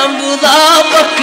سمبودا پکا